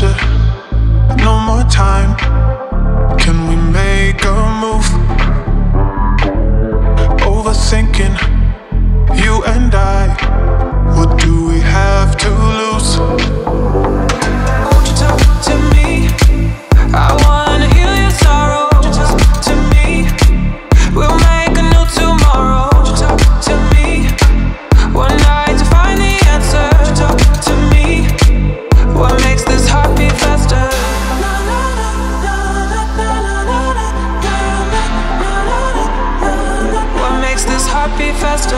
pressure be faster.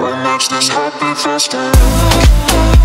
What makes this heart beat faster?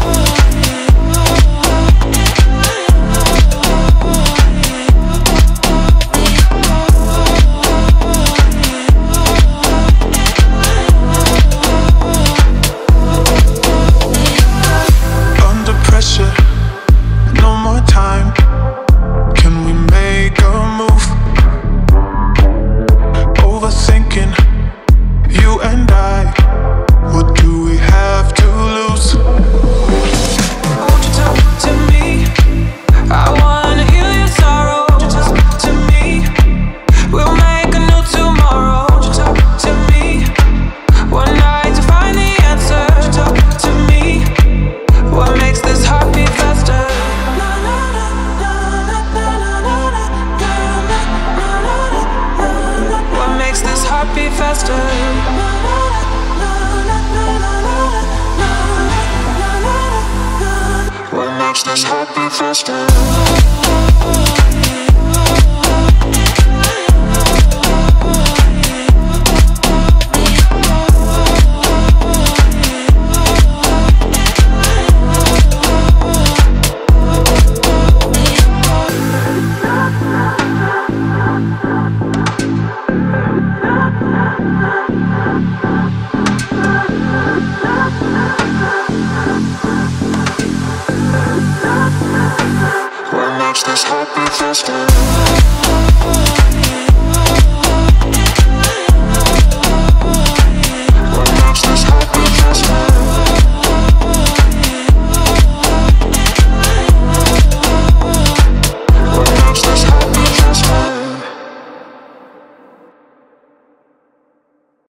be faster. What makes this heart beat faster? happy first time